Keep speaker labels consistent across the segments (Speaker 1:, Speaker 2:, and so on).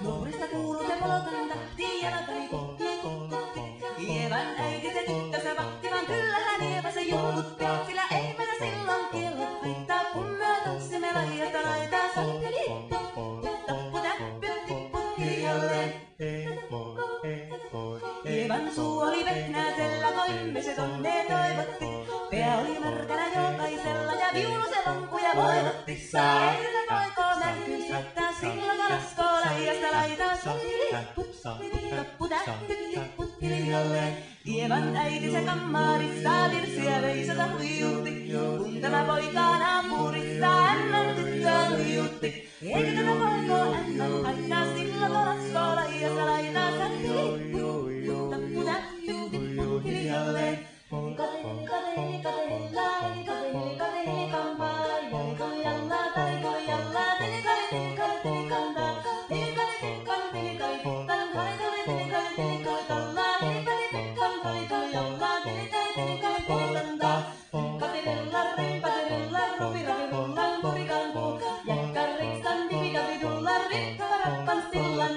Speaker 1: Nuorista kuuluu se polkan tahti ja jalkani putti, putti. Ievan äiti se tyttönsä vahti, vaan kyllähän Ieva se juolutti. Sillä ei meillä silloin kiellot haittaa, kun me tanssimme laidasta laitaa. Santeli, tappu täppy, tipputti jolleen. Ievan suu oli vehnäisellä, koimme se tonne toivotti. Pää oli märkänä jokaisella ja viulu se vankuja voivotti. Saa ei se voiko näkyy syöttää, silloin kalaskoo laidasta laitaa. Santeli, tappu täppy, tipputti jolleen. Ievan äiti se kammarissa virsiä veisata huijutti. Kun tämä poika naapurissa hän on tyttöä huijutti. Eikä tämä poiko hän on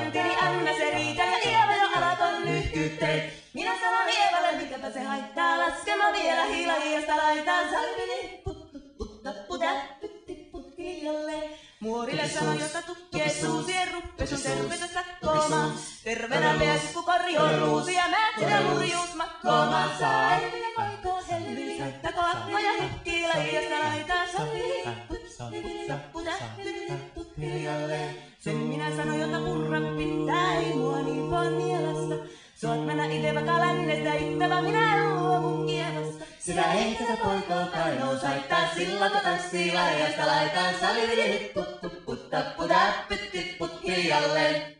Speaker 1: Mäntini ämmä se riitä ja Ieva jo alakon nyhkytteen. Minä sanon Ievalle, mikäpä se haittaa, laskema vielä hiilajasta laitaan. Salmini, put, put, put, tappu, täppytti, put, hiljalleen. Muorille sanoi, jotta tukkee suusien ruppes on tervetä sakkoomaan. Terveenä pääsi kukori on ruusi ja mä ja murjuus makkoomaan. Saa elviä poikoo helvili, soittako akkoja hikkii laijasta laitaa. Mielessä. Suot mennä ite vaikka lännestä ittävä, minä en luovu kievasta.
Speaker 2: Sitä ei tätä poikoo kainous haittaa, silloin kun tanssii laajasta laitaan. Sali put, put, put, tappu, täppyt, tipput hiljalleen.